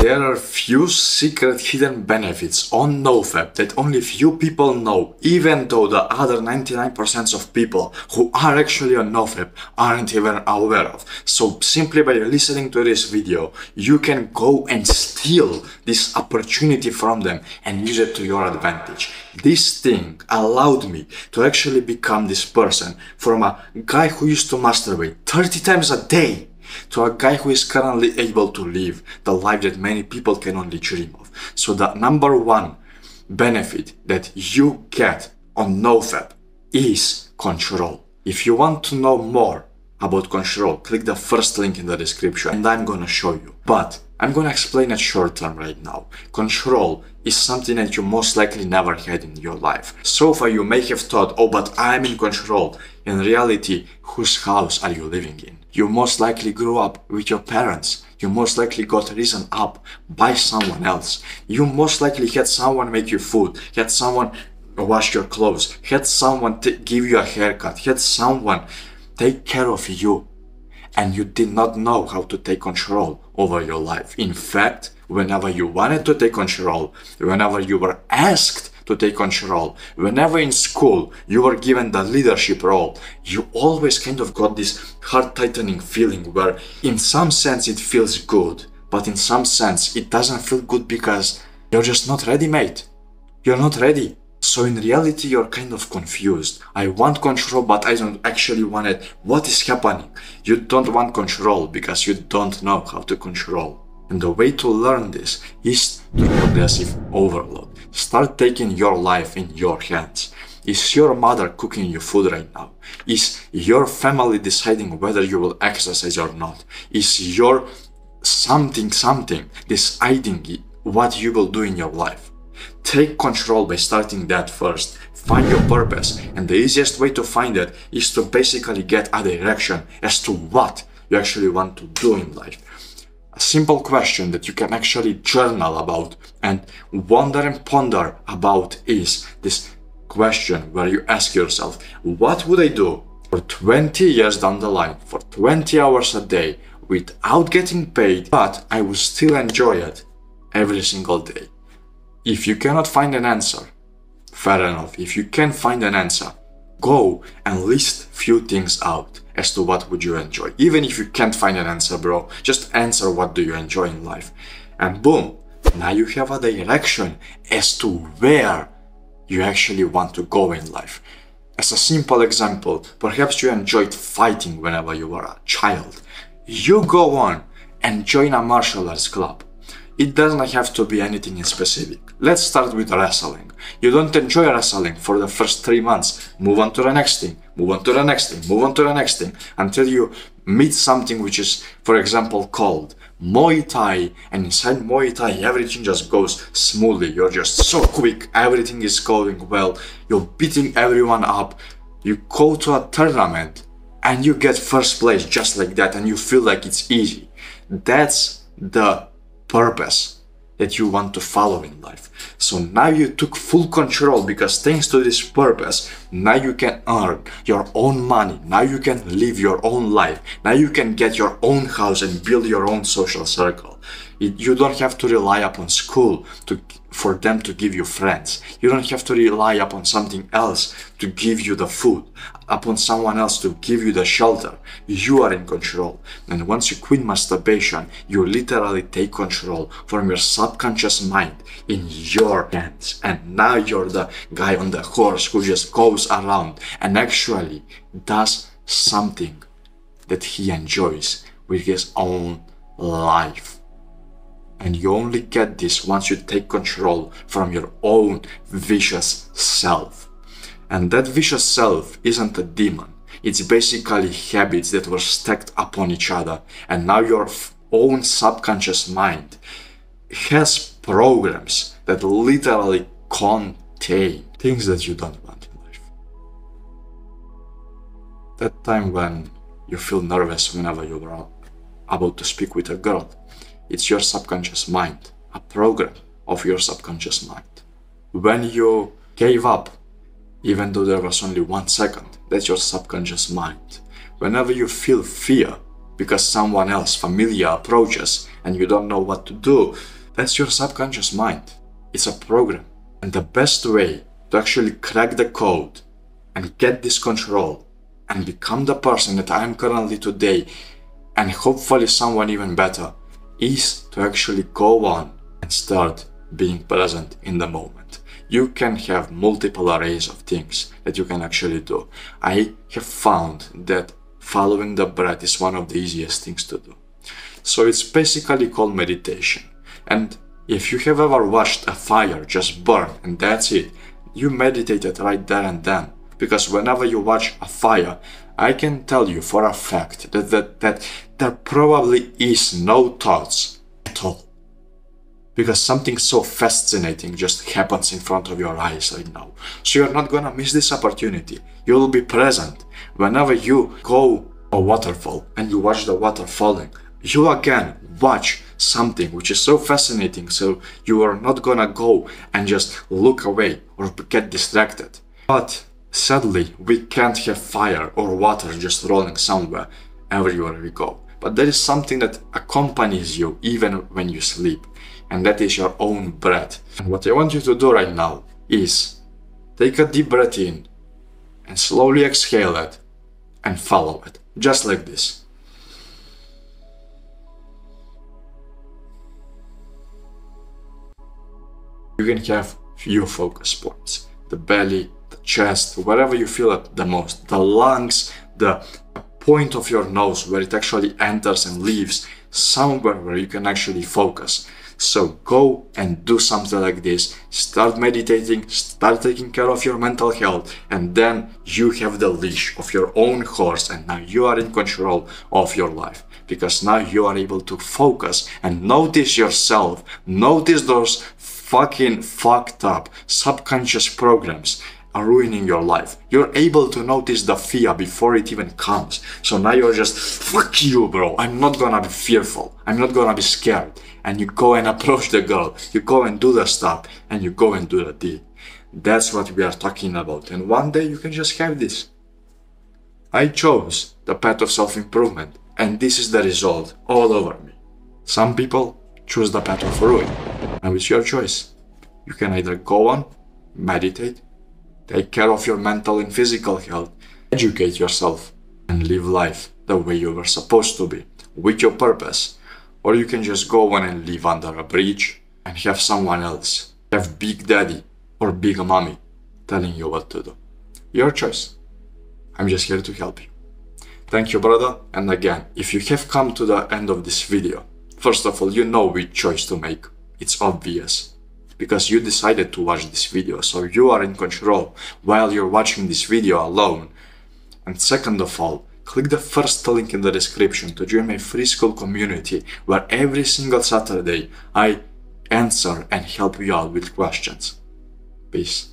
There are few secret hidden benefits on NoFap that only few people know, even though the other 99% of people who are actually on NoFap aren't even aware of. So simply by listening to this video, you can go and steal this opportunity from them and use it to your advantage. This thing allowed me to actually become this person from a guy who used to masturbate 30 times a day to a guy who is currently able to live the life that many people can only dream of. So the number one benefit that you get on NoFap is control. If you want to know more about control, click the first link in the description and I'm gonna show you. But I'm gonna explain it short term right now. Control is something that you most likely never had in your life. So far you may have thought, oh, but I'm in control. In reality, whose house are you living in? You most likely grew up with your parents. You most likely got risen up by someone else. You most likely had someone make you food, had someone wash your clothes, had someone give you a haircut, had someone take care of you. And you did not know how to take control over your life. In fact, whenever you wanted to take control, whenever you were asked to take control. Whenever in school you were given the leadership role, you always kind of got this heart tightening feeling where in some sense it feels good, but in some sense it doesn't feel good because you're just not ready, mate. You're not ready. So in reality, you're kind of confused. I want control, but I don't actually want it. What is happening? You don't want control because you don't know how to control. And the way to learn this is through progressive overload. Start taking your life in your hands. Is your mother cooking you food right now? Is your family deciding whether you will exercise or not? Is your something something deciding what you will do in your life? Take control by starting that first. Find your purpose, and the easiest way to find it is to basically get a direction as to what you actually want to do in life a simple question that you can actually journal about and wonder and ponder about is this question where you ask yourself, what would I do for 20 years down the line, for 20 hours a day, without getting paid, but I will still enjoy it every single day? If you cannot find an answer, fair enough. If you can find an answer, go and list few things out as to what would you enjoy. Even if you can't find an answer, bro, just answer what do you enjoy in life. And boom, now you have a direction as to where you actually want to go in life. As a simple example, perhaps you enjoyed fighting whenever you were a child. You go on and join a martial arts club. It doesn't have to be anything in specific. Let's start with wrestling. You don't enjoy wrestling for the first three months. Move on to the next thing, move on to the next thing, move on to the next thing until you meet something which is, for example, called Muay Thai. And inside Muay Thai, everything just goes smoothly. You're just so quick, everything is going well. You're beating everyone up. You go to a tournament and you get first place just like that, and you feel like it's easy. That's the purpose that you want to follow in life. So now you took full control because thanks to this purpose, now you can earn your own money. Now you can live your own life. Now you can get your own house and build your own social circle. It, you don't have to rely upon school to for them to give you friends. You don't have to rely upon something else to give you the food, upon someone else to give you the shelter. You are in control. And once you quit masturbation, you literally take control from your subconscious mind in your hands. And now you're the guy on the horse who just goes around and actually does something that he enjoys with his own life. And you only get this once you take control from your own vicious self. And that vicious self isn't a demon. It's basically habits that were stacked upon each other. And now your own subconscious mind has programs that literally contain things that you don't want in life. That time when you feel nervous whenever you are about to speak with a girl it's your subconscious mind, a program of your subconscious mind. When you gave up, even though there was only one second, that's your subconscious mind. Whenever you feel fear, because someone else familiar approaches and you don't know what to do, that's your subconscious mind. It's a program. And the best way to actually crack the code and get this control and become the person that I am currently today and hopefully someone even better is to actually go on and start being present in the moment. You can have multiple arrays of things that you can actually do. I have found that following the breath is one of the easiest things to do. So it's basically called meditation. And if you have ever watched a fire just burn and that's it, you meditated right there and then. Because whenever you watch a fire, I can tell you for a fact that, that, that there probably is no thoughts at all. Because something so fascinating just happens in front of your eyes right now. So you're not gonna miss this opportunity. You'll be present. Whenever you go a waterfall and you watch the water falling, you again watch something which is so fascinating so you are not gonna go and just look away or get distracted. But sadly, we can't have fire or water just rolling somewhere everywhere we go. But there is something that accompanies you even when you sleep, and that is your own breath. And what I want you to do right now is take a deep breath in and slowly exhale it and follow it, just like this. You can have few focus points the belly, chest, wherever you feel it the most, the lungs, the point of your nose where it actually enters and leaves, somewhere where you can actually focus. So go and do something like this. Start meditating, start taking care of your mental health, and then you have the leash of your own horse, and now you are in control of your life. Because now you are able to focus and notice yourself, notice those fucking fucked up subconscious programs are ruining your life. You're able to notice the fear before it even comes. So now you're just, fuck you, bro. I'm not gonna be fearful. I'm not gonna be scared. And you go and approach the girl. You go and do the stuff. And you go and do the deed. That's what we are talking about. And one day you can just have this. I chose the path of self improvement. And this is the result all over me. Some people choose the path of ruin. Now it's your choice. You can either go on, meditate, take care of your mental and physical health, educate yourself, and live life the way you were supposed to be, with your purpose. Or you can just go on and live under a bridge and have someone else, have Big Daddy or Big Mommy telling you what to do. Your choice. I'm just here to help you. Thank you, brother. And again, if you have come to the end of this video, first of all, you know which choice to make. It's obvious because you decided to watch this video, so you are in control while you're watching this video alone. And second of all, click the first link in the description to join my free school community where every single Saturday I answer and help you out with questions. Peace.